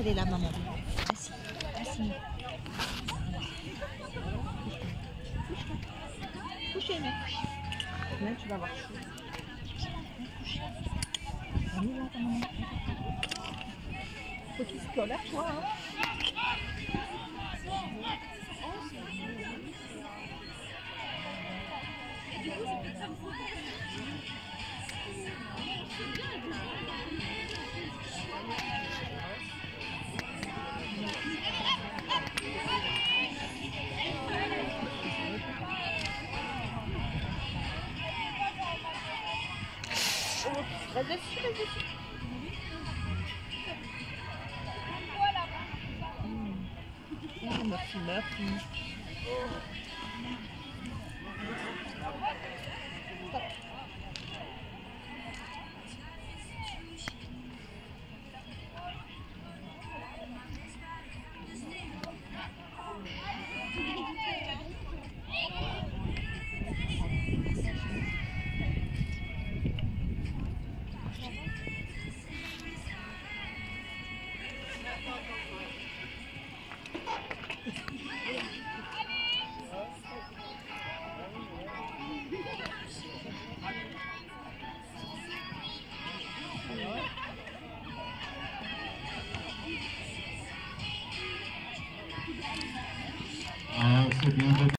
Elle est là, maman. Assis. Assis. Couchez, mec. Là, tu vas avoir chaud. Ta maman. Faut qu'il se colle à toi. Hein. Reste dessus, reste dessus. Oh, merci, merci. Ah, subindo